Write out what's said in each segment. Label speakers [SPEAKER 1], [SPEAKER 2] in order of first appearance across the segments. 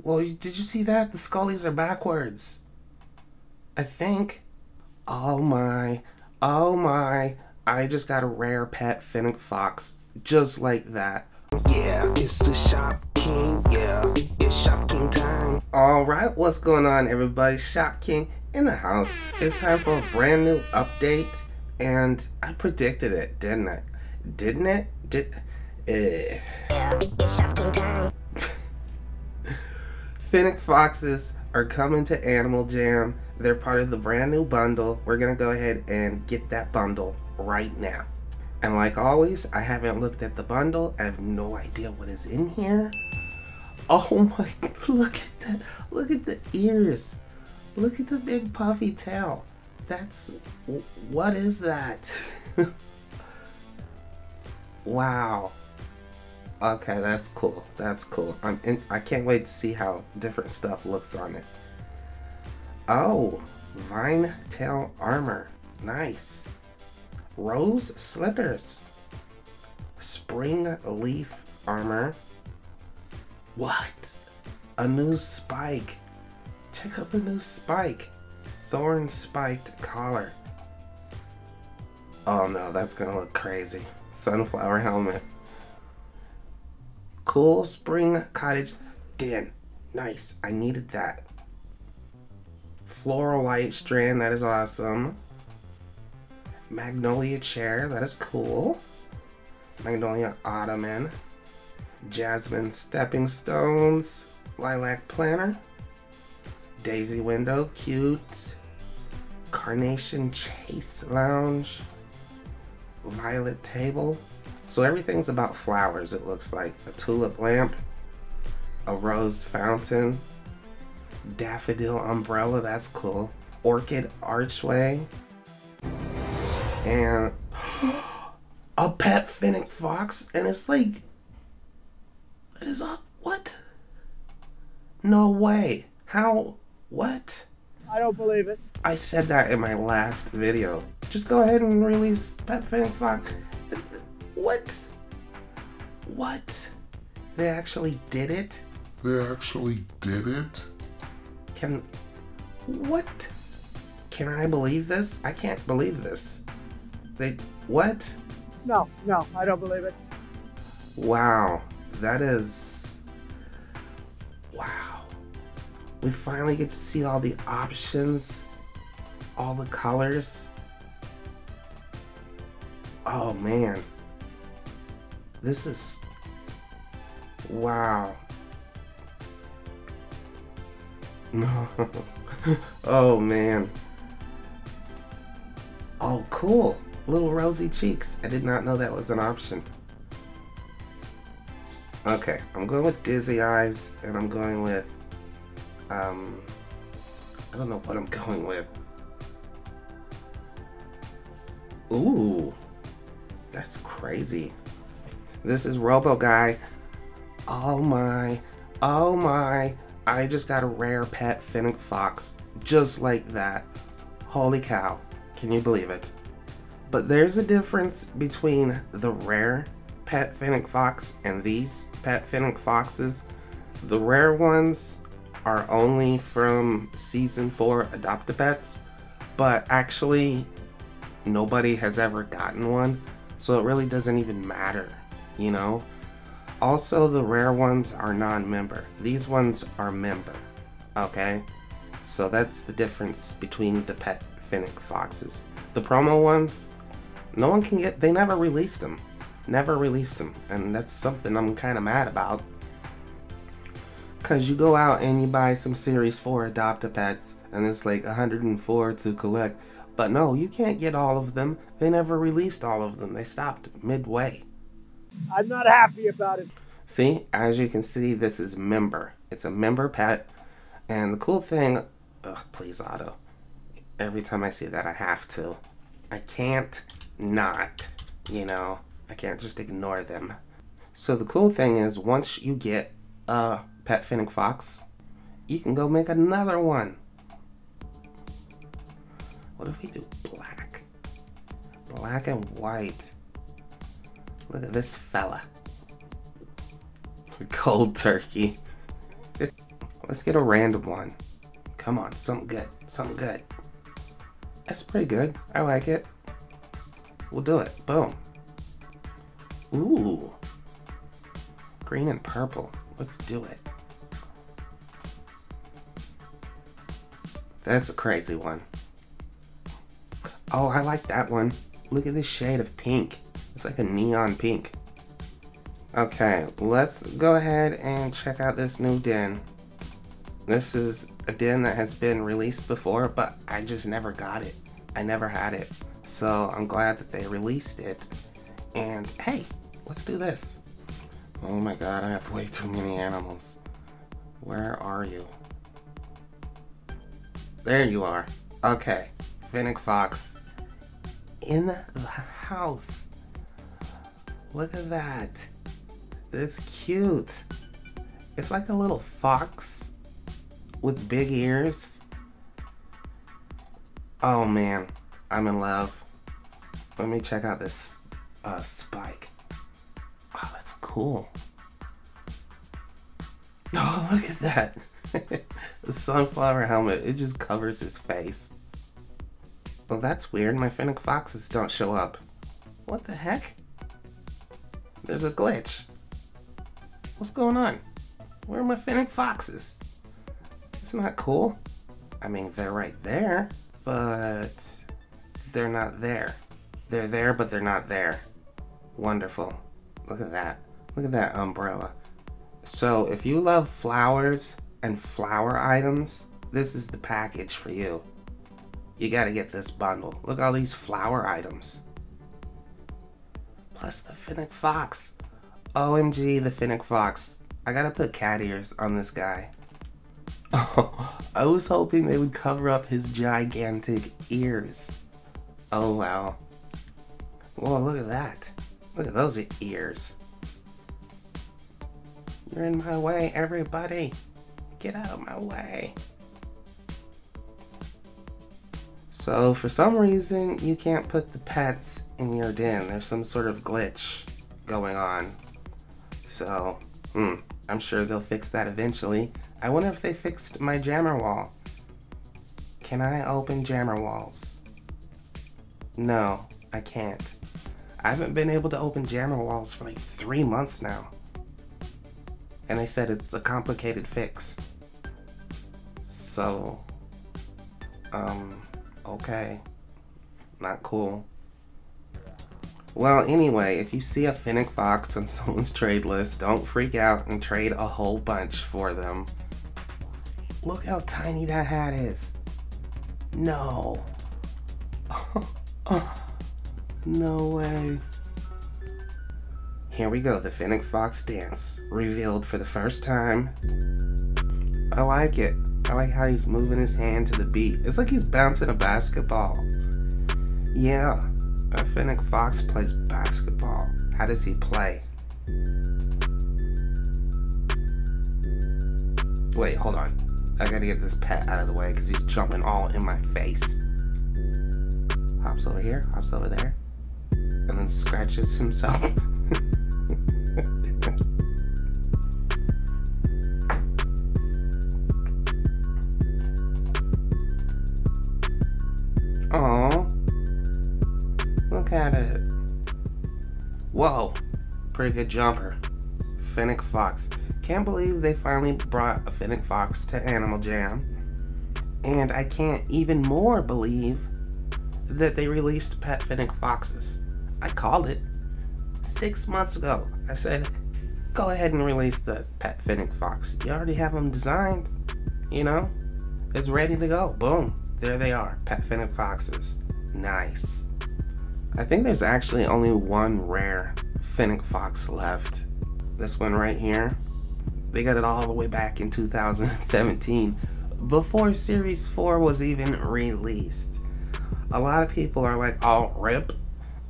[SPEAKER 1] Well, did you see that? The Scullies are backwards. I think. Oh my. Oh my. I just got a rare pet Fennec Fox. Just like that.
[SPEAKER 2] Yeah, it's the Shop King. Yeah, it's Shopking time.
[SPEAKER 1] Alright, what's going on everybody? Shopking in the house. It's time for a brand new update. And I predicted it, didn't I? Didn't it? Did... Uh...
[SPEAKER 2] Yeah, it's Shopking time.
[SPEAKER 1] Fennec Foxes are coming to Animal Jam. They're part of the brand new bundle. We're gonna go ahead and get that bundle right now. And like always, I haven't looked at the bundle. I have no idea what is in here. Oh my, look at that. Look at the ears. Look at the big puffy tail. That's, what is that? wow. Okay, that's cool. That's cool. I'm in, I can't wait to see how different stuff looks on it. Oh, vine tail armor. Nice. Rose slippers. Spring leaf armor. What? A new spike. Check out the new spike. Thorn spiked collar. Oh no, that's gonna look crazy. Sunflower helmet. Cool Spring Cottage. Dan, nice. I needed that. Floral Light Strand, that is awesome. Magnolia Chair, that is cool. Magnolia Ottoman. Jasmine Stepping Stones. Lilac Planner. Daisy Window, cute. Carnation Chaise Lounge. Violet Table. So everything's about flowers, it looks like. A tulip lamp, a rose fountain, daffodil umbrella, that's cool. Orchid archway, and a pet Fennec fox, and it's like, it is a, what? No way. How, what?
[SPEAKER 3] I don't believe it.
[SPEAKER 1] I said that in my last video. Just go ahead and release Pet Fennec Fox. What? What? They actually did it?
[SPEAKER 4] They actually did it?
[SPEAKER 1] Can. What? Can I believe this? I can't believe this. They. What?
[SPEAKER 3] No, no, I don't believe it.
[SPEAKER 1] Wow. That is. Wow. We finally get to see all the options, all the colors. Oh man. This is. Wow. Oh man. Oh, cool. Little rosy cheeks. I did not know that was an option. Okay, I'm going with dizzy eyes, and I'm going with. Um. I don't know what I'm going with. Ooh. That's crazy. This is Robo Guy. Oh my. Oh my. I just got a rare pet Fennec Fox. Just like that. Holy cow. Can you believe it? But there's a difference between the rare pet Fennec Fox and these pet Fennec Foxes. The rare ones are only from season 4 Adopt-A-Pets, but actually nobody has ever gotten one, so it really doesn't even matter, you know? Also, the rare ones are non-member. These ones are member, okay? So that's the difference between the pet Fennec Foxes. The promo ones, no one can get, they never released them. Never released them, and that's something I'm kind of mad about. Cause you go out and you buy some Series 4 Adopt-A-Pets, and it's like 104 to collect. But no, you can't get all of them. They never released all of them. They stopped midway.
[SPEAKER 3] I'm not happy about it.
[SPEAKER 1] See, as you can see, this is member. It's a member pet. And the cool thing, ugh, please auto. Every time I see that, I have to. I can't not, you know, I can't just ignore them. So the cool thing is once you get a pet Fennec Fox, you can go make another one. What if we do black? Black and white. Look at this fella. Cold turkey. Let's get a random one. Come on, something good. Something good. That's pretty good. I like it. We'll do it. Boom. Ooh. Green and purple. Let's do it. That's a crazy one. Oh, I like that one. Look at this shade of pink. It's like a neon pink. Okay, let's go ahead and check out this new den. This is a den that has been released before, but I just never got it. I never had it. So I'm glad that they released it. And hey, let's do this. Oh my god, I have way too many animals. Where are you? There you are. Okay, Fennec Fox. In the house. Look at that. That's cute. It's like a little fox with big ears. Oh man, I'm in love. Let me check out this uh, spike. Oh, that's cool. Oh, look at that. the sunflower helmet, it just covers his face. Well, that's weird. My Fennec Foxes don't show up. What the heck? There's a glitch. What's going on? Where are my Fennec Foxes? Isn't that cool? I mean, they're right there, but they're not there. They're there, but they're not there. Wonderful. Look at that. Look at that umbrella. So, if you love flowers and flower items, this is the package for you. You gotta get this bundle. Look at all these flower items. Plus the Fennec Fox. OMG, the Fennec Fox. I gotta put cat ears on this guy. I was hoping they would cover up his gigantic ears. Oh wow. Whoa, look at that. Look at those ears. You're in my way, everybody. Get out of my way. So, for some reason, you can't put the pets in your den. There's some sort of glitch going on. So, hmm, I'm sure they'll fix that eventually. I wonder if they fixed my jammer wall. Can I open jammer walls? No, I can't. I haven't been able to open jammer walls for like three months now. And they said it's a complicated fix. So, um, okay. Not cool. Well, anyway, if you see a Fennec Fox on someone's trade list, don't freak out and trade a whole bunch for them. Look how tiny that hat is. No. Oh, no way. Here we go, the Fennec Fox dance, revealed for the first time. I like it. I like how he's moving his hand to the beat. It's like he's bouncing a basketball. Yeah, Fennec Fox plays basketball. How does he play? Wait, hold on. I gotta get this pet out of the way because he's jumping all in my face. Hops over here, hops over there, and then scratches himself. Oh, look at it. Whoa, pretty good jumper. Fennec Fox. Can't believe they finally brought a Fennec Fox to Animal Jam. And I can't even more believe that they released Pet Fennec Foxes. I called it six months ago. I said, go ahead and release the Pet Fennec Fox. You already have them designed, you know? It's ready to go. Boom. There they are. Pet Fennec Foxes. Nice. I think there's actually only one rare Fennec Fox left. This one right here. They got it all the way back in 2017, before Series 4 was even released. A lot of people are like, oh, rip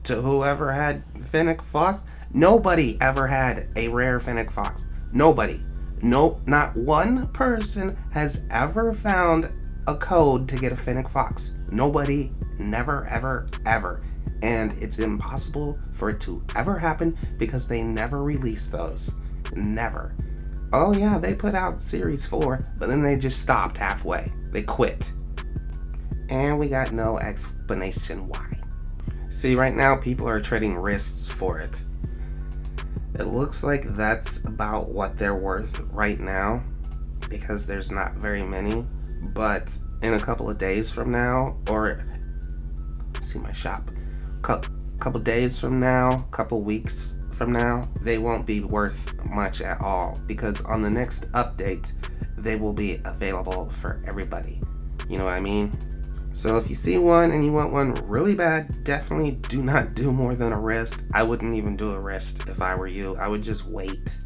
[SPEAKER 1] to whoever had Fennec Fox. Nobody ever had a rare Fennec Fox. Nobody. No, not one person has ever found a code to get a Fennec Fox. Nobody, never, ever, ever. And it's impossible for it to ever happen because they never release those. Never. Oh yeah, they put out series four, but then they just stopped halfway. They quit. And we got no explanation why. See, right now people are trading wrists for it. It looks like that's about what they're worth right now because there's not very many. But in a couple of days from now, or see my shop, couple couple days from now, couple weeks from now, they won't be worth much at all because on the next update, they will be available for everybody. You know what I mean? So if you see one and you want one really bad, definitely do not do more than a wrist. I wouldn't even do a wrist if I were you. I would just wait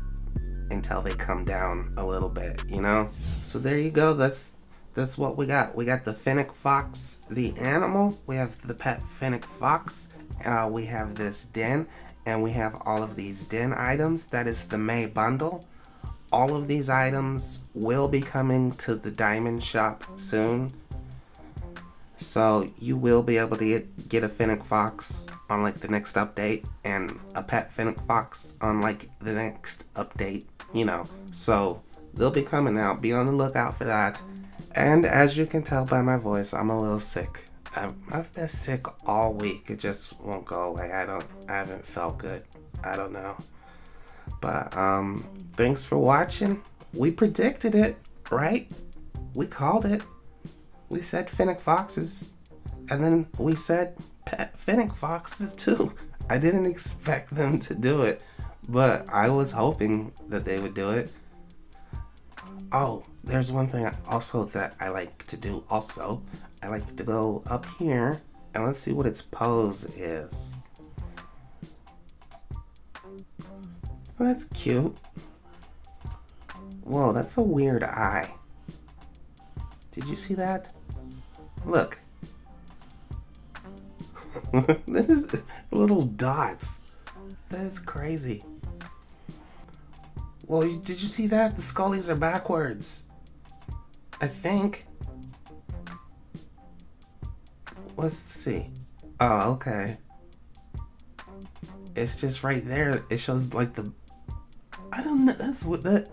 [SPEAKER 1] until they come down a little bit, you know? So there you go. That's that's what we got. We got the Fennec Fox, the animal. We have the pet Fennec Fox. Uh, we have this den, and we have all of these den items. That is the May bundle. All of these items will be coming to the Diamond Shop soon. So you will be able to get, get a Fennec Fox on like the next update and a pet Fennec Fox on like the next update, you know. So they'll be coming out. Be on the lookout for that. And as you can tell by my voice, I'm a little sick. I've, I've been sick all week. It just won't go away. I don't. I haven't felt good. I don't know. But um, thanks for watching. We predicted it, right? We called it. We said Fennec Foxes, and then we said pet Fennec Foxes too. I didn't expect them to do it, but I was hoping that they would do it. Oh, there's one thing also that I like to do also. I like to go up here and let's see what its pose is. Oh, that's cute. Whoa, that's a weird eye. Did you see that? Look. this is little dots. That's crazy. Well, did you see that? The Scullies are backwards. I think. Let's see. Oh, okay. It's just right there. It shows like the. I don't know. That's what that.